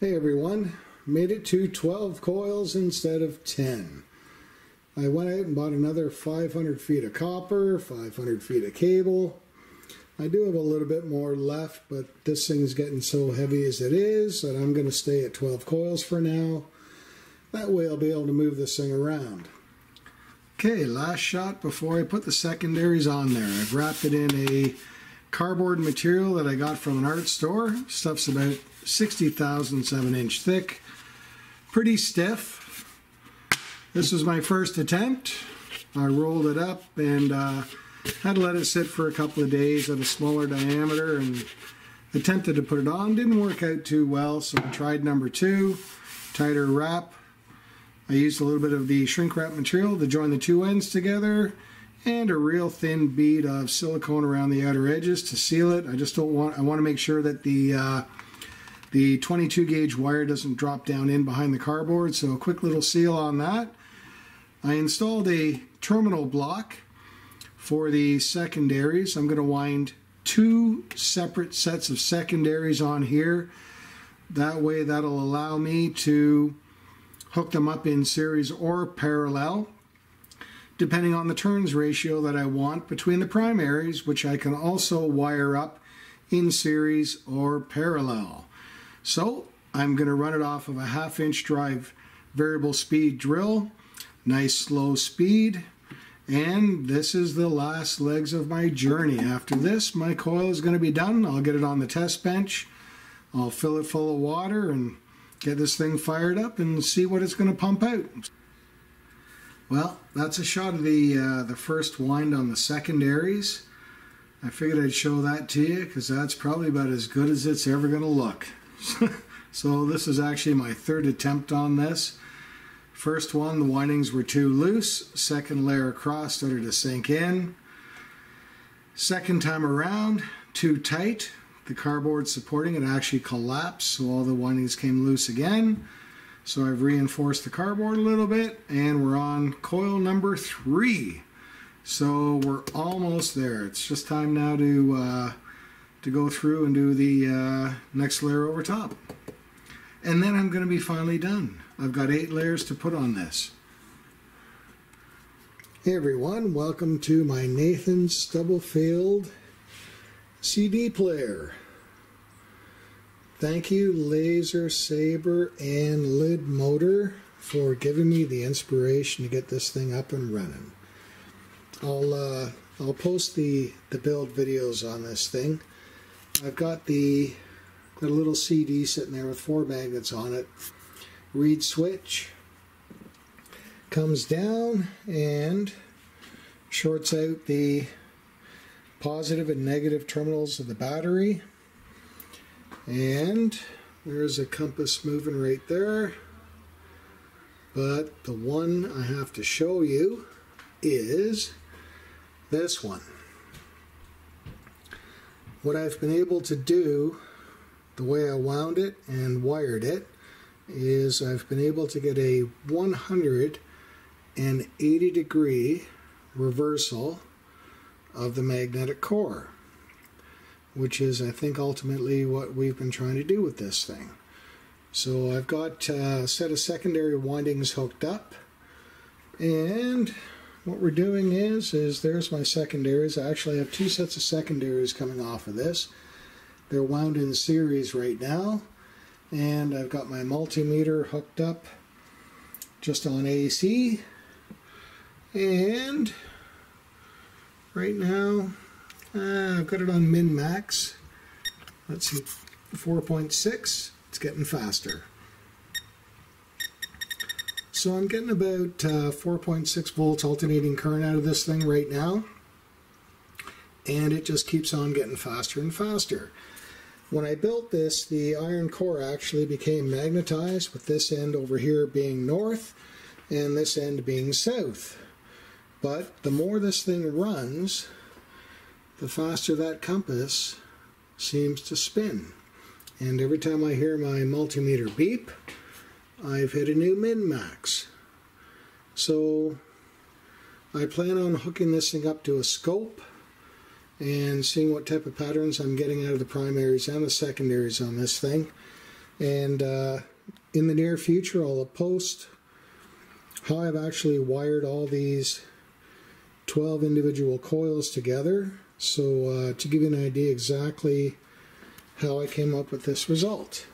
Hey everyone, made it to 12 coils instead of 10. I went out and bought another 500 feet of copper, 500 feet of cable. I do have a little bit more left, but this thing's getting so heavy as it is that I'm going to stay at 12 coils for now. That way I'll be able to move this thing around. Okay, last shot before I put the secondaries on there. I've wrapped it in a cardboard material that I got from an art store. Stuff's about 60 thousandths of an inch thick. Pretty stiff. This was my first attempt. I rolled it up and uh, had to let it sit for a couple of days at a smaller diameter and attempted to put it on. Didn't work out too well, so I tried number two, tighter wrap. I used a little bit of the shrink wrap material to join the two ends together and a real thin bead of silicone around the outer edges to seal it. I just don't want, I want to make sure that the uh, the 22 gauge wire doesn't drop down in behind the cardboard, so a quick little seal on that. I installed a terminal block for the secondaries. I'm going to wind two separate sets of secondaries on here. That way that'll allow me to hook them up in series or parallel depending on the turns ratio that I want between the primaries, which I can also wire up in series or parallel. So I'm going to run it off of a half inch drive variable speed drill, nice slow speed, and this is the last legs of my journey. After this, my coil is going to be done. I'll get it on the test bench. I'll fill it full of water and get this thing fired up and see what it's going to pump out. Well, that's a shot of the uh, the first wind on the secondaries. I figured I'd show that to you because that's probably about as good as it's ever going to look. so this is actually my third attempt on this. First one, the windings were too loose. Second layer across started to sink in. Second time around, too tight. The cardboard supporting it actually collapsed, so all the windings came loose again. So I've reinforced the cardboard a little bit, and we're on coil number three. So we're almost there. It's just time now to uh, to go through and do the uh, next layer over top. And then I'm going to be finally done. I've got eight layers to put on this. Hey everyone, welcome to my Nathan Stubblefield CD player. Thank you Lasersaber and Lidmotor for giving me the inspiration to get this thing up and running. I'll uh, I'll post the the build videos on this thing. I've got the a little CD sitting there with four magnets on it. Reed switch comes down and shorts out the positive and negative terminals of the battery. And there's a compass moving right there. But the one I have to show you is this one what I've been able to do, the way I wound it and wired it, is I've been able to get a 180 degree reversal of the magnetic core, which is, I think, ultimately what we've been trying to do with this thing. So I've got uh, a set of secondary windings hooked up, and what we're doing is, is there's my secondaries. I actually have two sets of secondaries coming off of this. They're wound in series right now. And I've got my multimeter hooked up just on AC. And right now, uh, I've got it on min-max. Let's see, 4.6. It's getting faster. So I'm getting about uh, 4.6 volts alternating current out of this thing right now. And it just keeps on getting faster and faster. When I built this, the iron core actually became magnetized with this end over here being north and this end being south. But the more this thing runs, the faster that compass seems to spin. And every time I hear my multimeter beep, I've hit a new min-max. So I plan on hooking this thing up to a scope and seeing what type of patterns I'm getting out of the primaries and the secondaries on this thing. And uh, in the near future, I'll post how I've actually wired all these 12 individual coils together. So uh, to give you an idea exactly how I came up with this result.